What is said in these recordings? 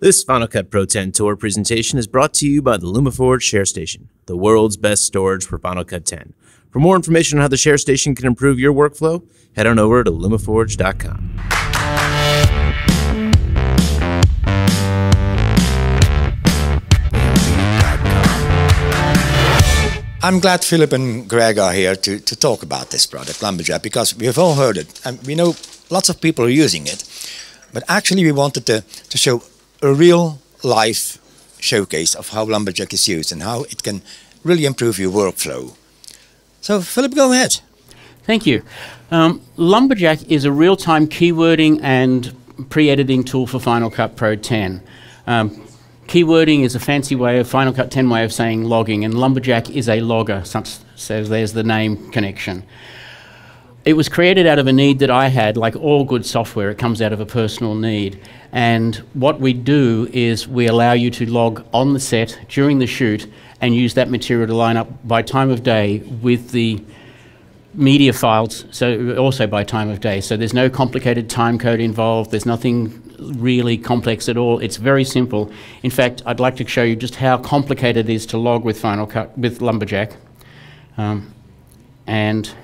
This Final Cut Pro 10 Tour presentation is brought to you by the LumaForge Share Station, the world's best storage for Final Cut 10. For more information on how the Share Station can improve your workflow, head on over to lumaforge.com. I'm glad Philip and Greg are here to, to talk about this product, Lumberjack, because we have all heard it and we know lots of people are using it. But actually, we wanted to, to show a real life showcase of how Lumberjack is used and how it can really improve your workflow. So, Philip, go ahead. Thank you. Um, Lumberjack is a real time keywording and pre editing tool for Final Cut Pro 10. Um, keywording is a fancy way of Final Cut 10 way of saying logging, and Lumberjack is a logger, so there's the name connection. It was created out of a need that I had, like all good software, it comes out of a personal need. And what we do is we allow you to log on the set during the shoot and use that material to line up by time of day with the media files, so also by time of day. So there's no complicated time code involved, there's nothing really complex at all. It's very simple. In fact, I'd like to show you just how complicated it is to log with Final Cut with Lumberjack. Um, and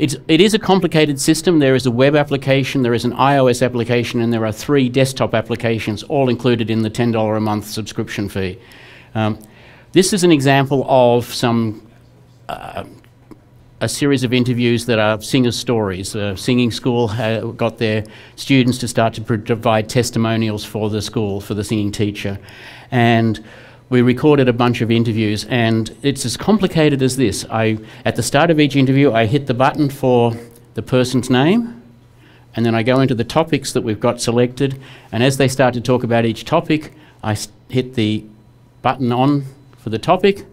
it's, it is a complicated system. There is a web application, there is an iOS application, and there are three desktop applications, all included in the $10 a month subscription fee. Um, this is an example of some uh, a series of interviews that are singer stories. A singing school got their students to start to provide testimonials for the school, for the singing teacher. And we recorded a bunch of interviews, and it's as complicated as this. I, at the start of each interview, I hit the button for the person's name, and then I go into the topics that we've got selected, and as they start to talk about each topic, I hit the button on for the topic,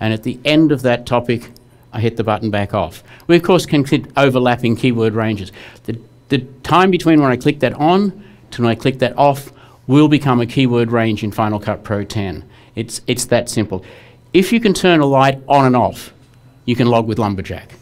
and at the end of that topic, I hit the button back off. We, of course, can click overlapping keyword ranges. The, the time between when I click that on to when I click that off will become a keyword range in Final Cut Pro 10. It's, it's that simple. If you can turn a light on and off, you can log with Lumberjack.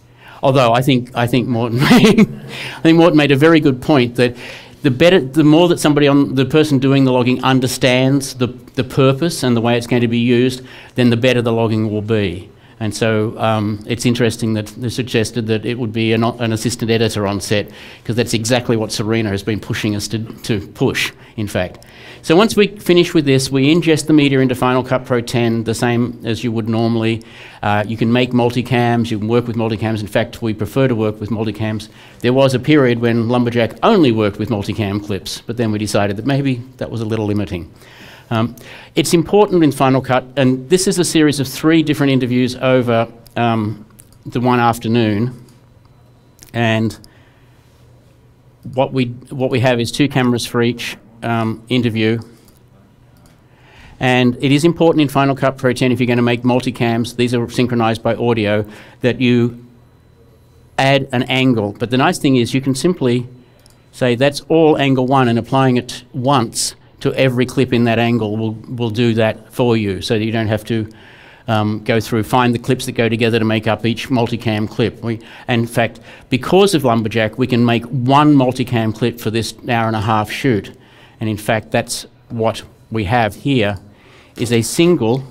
Although I think, I think Morten made, I think Morten made a very good point that the better, the more that somebody on the person doing the logging understands the, the purpose and the way it's going to be used, then the better the logging will be. And so um, it's interesting that they suggested that it would be an, an assistant editor on set, because that's exactly what Serena has been pushing us to, to push, in fact. So once we finish with this, we ingest the media into Final Cut Pro 10, the same as you would normally. Uh, you can make multicams, you can work with multicams. In fact, we prefer to work with multicams. There was a period when Lumberjack only worked with multicam clips, but then we decided that maybe that was a little limiting. Um, it's important in Final Cut, and this is a series of three different interviews over um, the one afternoon. And what we, what we have is two cameras for each um, interview. And it is important in Final Cut Pro 10 if you're going to make multicams, these are synchronized by audio, that you add an angle. But the nice thing is you can simply say that's all angle one and applying it once to every clip in that angle will, will do that for you so that you don't have to um, go through, find the clips that go together to make up each multicam clip. We, in fact, because of Lumberjack, we can make one multicam clip for this hour and a half shoot. And in fact, that's what we have here, is a single,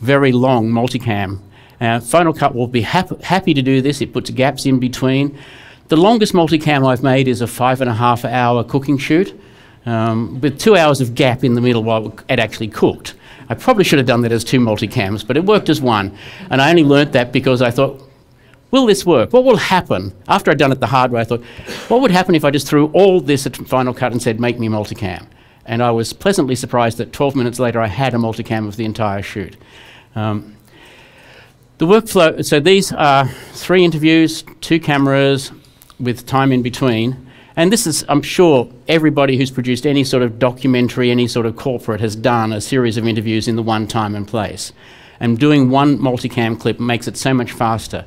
very long multicam. Uh, Final Cut will be hap happy to do this. It puts gaps in between. The longest multicam I've made is a five and a half hour cooking shoot um, with two hours of gap in the middle while it actually cooked. I probably should have done that as two multicams, but it worked as one. And I only learnt that because I thought, will this work? What will happen? After I'd done it the hard way, I thought, what would happen if I just threw all this at Final Cut and said, make me multicam? And I was pleasantly surprised that 12 minutes later I had a multicam of the entire shoot. Um, the workflow, so these are three interviews, two cameras with time in between. And this is, I'm sure, everybody who's produced any sort of documentary, any sort of corporate has done a series of interviews in the one time and place. And doing one multicam clip makes it so much faster.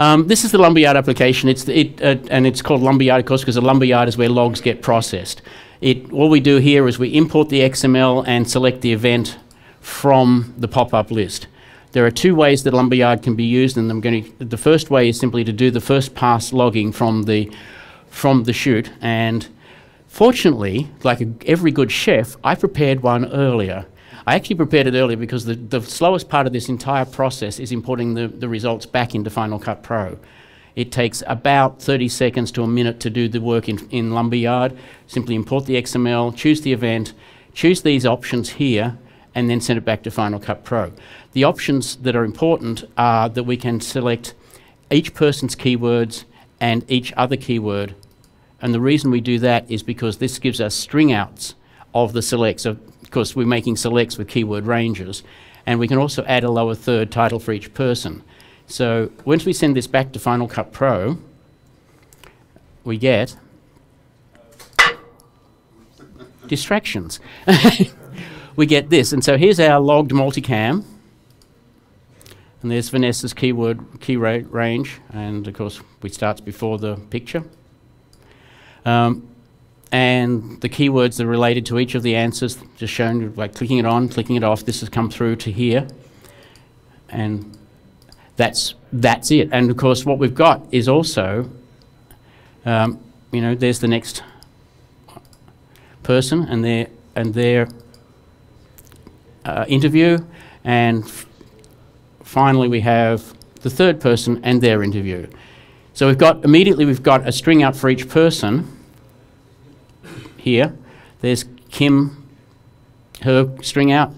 Um, this is the Lumberyard application, it's it, uh, and it's called Lumberyard, of course, because a lumberyard is where logs get processed. It, all we do here is we import the XML and select the event from the pop-up list. There are two ways that Lumberyard can be used, and I'm going to, the first way is simply to do the first pass logging from the from the shoot, and Fortunately, like a, every good chef, I prepared one earlier. I actually prepared it earlier because the, the slowest part of this entire process is importing the, the results back into Final Cut Pro. It takes about 30 seconds to a minute to do the work in, in Lumberyard. Simply import the XML, choose the event, choose these options here, and then send it back to Final Cut Pro. The options that are important are that we can select each person's keywords and each other keyword. And the reason we do that is because this gives us string outs of the selects. Of course, we're making selects with keyword ranges. And we can also add a lower third title for each person. So once we send this back to Final Cut Pro, we get distractions. we get this. And so here's our logged multicam. And there's Vanessa's keyword key ra range, and of course we starts before the picture. Um, and the keywords that are related to each of the answers, just shown by clicking it on, clicking it off. This has come through to here, and that's that's it. And of course, what we've got is also, um, you know, there's the next person and their and their uh, interview, and finally we have the third person and their interview. So we've got immediately we've got a string out for each person here. There's Kim, her string out,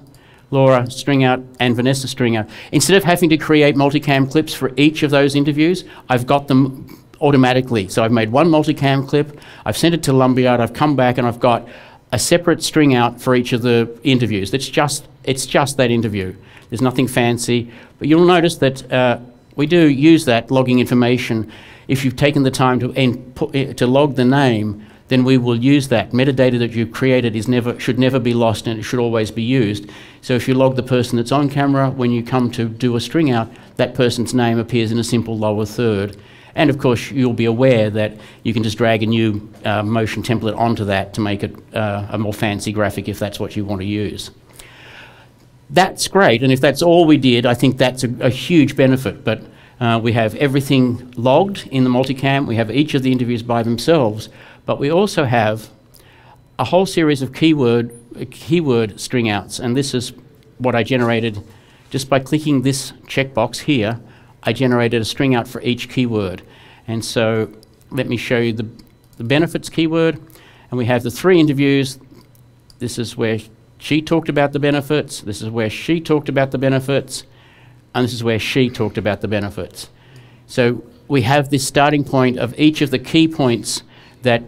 Laura string out, and Vanessa string out. Instead of having to create multicam clips for each of those interviews, I've got them automatically. So I've made one multicam clip, I've sent it to Lumberyard, I've come back and I've got a separate string out for each of the interviews. It's just, it's just that interview. There's nothing fancy. But you'll notice that uh, we do use that logging information. If you've taken the time to, eh, to log the name, then we will use that. Metadata that you've created is never, should never be lost and it should always be used. So if you log the person that's on camera, when you come to do a string out, that person's name appears in a simple lower third. And of course, you'll be aware that you can just drag a new uh, motion template onto that to make it uh, a more fancy graphic if that's what you want to use. That's great, and if that's all we did, I think that's a, a huge benefit. But uh, we have everything logged in the multicam, we have each of the interviews by themselves, but we also have a whole series of keyword, keyword string outs, and this is what I generated just by clicking this checkbox here. I generated a string out for each keyword. And so let me show you the, the benefits keyword. And we have the three interviews. This is where she talked about the benefits. This is where she talked about the benefits. And this is where she talked about the benefits. So we have this starting point of each of the key points that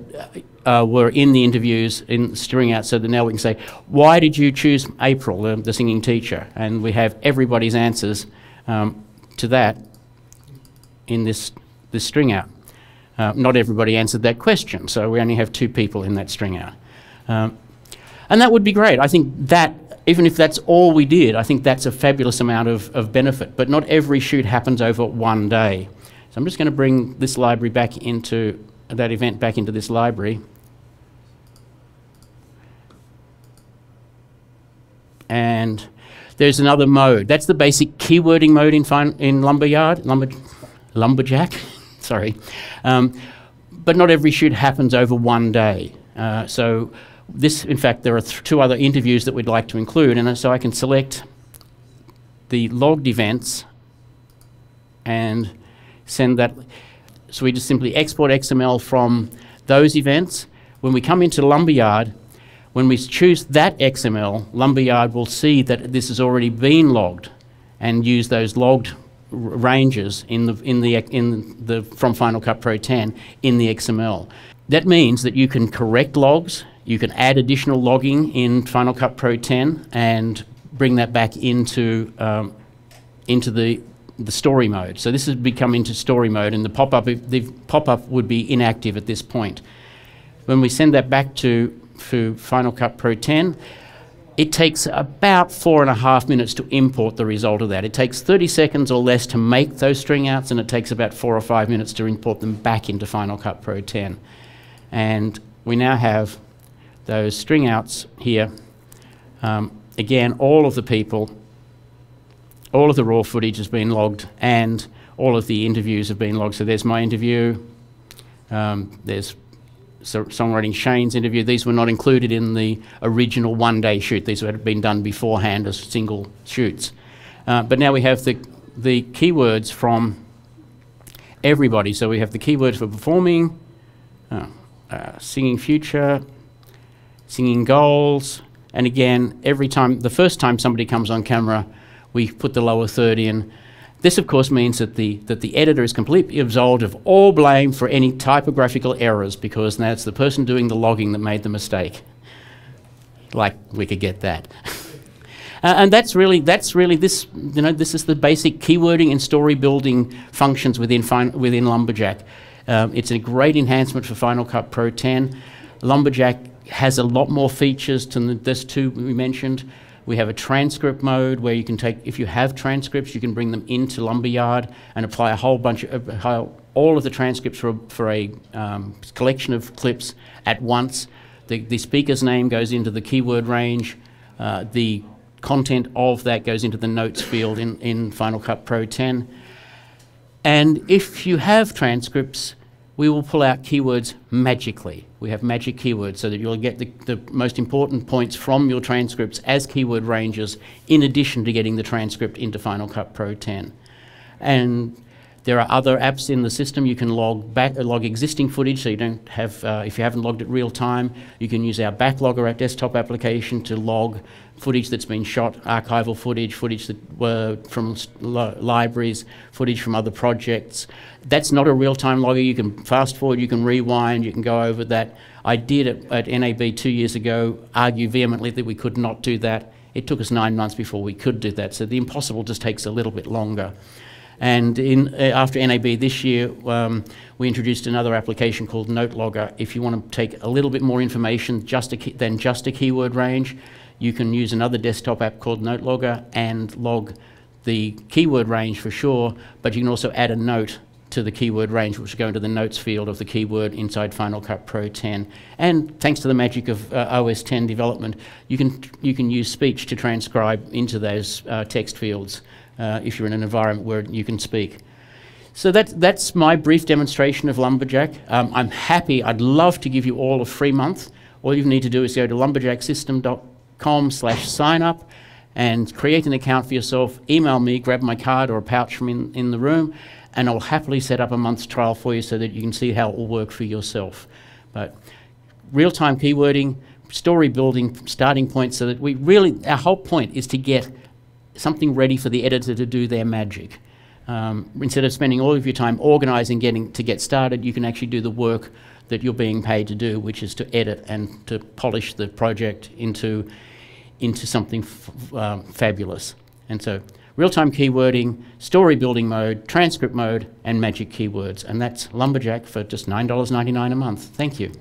uh, were in the interviews in string out so that now we can say, why did you choose April, the, the singing teacher? And we have everybody's answers um, to that in this, this string out. Uh, not everybody answered that question, so we only have two people in that string out. Um, and that would be great. I think that, even if that's all we did, I think that's a fabulous amount of, of benefit. But not every shoot happens over one day. So I'm just going to bring this library back into that event back into this library. And there's another mode. That's the basic keywording mode in, in Lumberyard, lumber, Lumberjack, sorry. Um, but not every shoot happens over one day. Uh, so this, in fact, there are two other interviews that we'd like to include, and so I can select the logged events and send that. So we just simply export XML from those events. When we come into Lumberyard, when we choose that XML, Lumberyard will see that this has already been logged and use those logged ranges in the, in the, in the, from Final Cut Pro 10 in the XML. That means that you can correct logs, you can add additional logging in Final Cut Pro 10 and bring that back into, um, into the, the story mode. So this has become into story mode and the pop-up the pop-up would be inactive at this point. When we send that back to for Final Cut Pro 10. It takes about four and a half minutes to import the result of that. It takes 30 seconds or less to make those string outs, and it takes about four or five minutes to import them back into Final Cut Pro 10. And we now have those string outs here. Um, again, all of the people, all of the raw footage has been logged, and all of the interviews have been logged. So there's my interview, um, there's songwriting Shane's interview. These were not included in the original one-day shoot. These had been done beforehand as single shoots. Uh, but now we have the the keywords from everybody. So we have the keywords for performing, uh, uh, singing future, singing goals, and again, every time, the first time somebody comes on camera, we put the lower third in. This, of course, means that the, that the editor is completely absolved of all blame for any typographical errors because that's the person doing the logging that made the mistake. Like we could get that. Uh, and that's really that's really this you know this is the basic keywording and story building functions within within Lumberjack. Um, it's a great enhancement for Final Cut Pro 10. Lumberjack has a lot more features than this two we mentioned. We have a transcript mode where you can take, if you have transcripts, you can bring them into Lumberyard and apply a whole bunch of, uh, all of the transcripts for, for a um, collection of clips at once. The, the speaker's name goes into the keyword range. Uh, the content of that goes into the notes field in, in Final Cut Pro 10. And if you have transcripts, we will pull out keywords magically. We have magic keywords so that you'll get the, the, most important points from your transcripts as keyword ranges in addition to getting the transcript into Final Cut Pro 10. And there are other apps in the system. You can log back, log existing footage, so you don't have, uh, if you haven't logged it real time, you can use our Backlogger at desktop application to log footage that's been shot, archival footage, footage that were from libraries, footage from other projects. That's not a real-time logger. You can fast forward, you can rewind, you can go over that. I did at, at NAB two years ago argue vehemently that we could not do that. It took us nine months before we could do that, so the impossible just takes a little bit longer. And in, uh, after NAB this year, um, we introduced another application called NoteLogger. If you want to take a little bit more information just than just a keyword range, you can use another desktop app called NoteLogger and log the keyword range for sure, but you can also add a note to the keyword range, which will go into the notes field of the keyword inside Final Cut Pro 10. And thanks to the magic of uh, OS 10 development, you can, you can use speech to transcribe into those uh, text fields uh, if you're in an environment where you can speak. So that, that's my brief demonstration of Lumberjack. Um, I'm happy, I'd love to give you all a free month. All you need to do is go to lumberjacksystem.com slash sign up and create an account for yourself. Email me, grab my card or a pouch from in, in the room, and I'll happily set up a month's trial for you so that you can see how it will work for yourself. But real-time keywording, story building, starting point, so that we really, our whole point is to get something ready for the editor to do their magic. Um, instead of spending all of your time organising getting to get started, you can actually do the work that you're being paid to do, which is to edit and to polish the project into into something um, fabulous. And so, real-time keywording, story building mode, transcript mode, and magic keywords, and that's Lumberjack for just $9.99 a month. Thank you.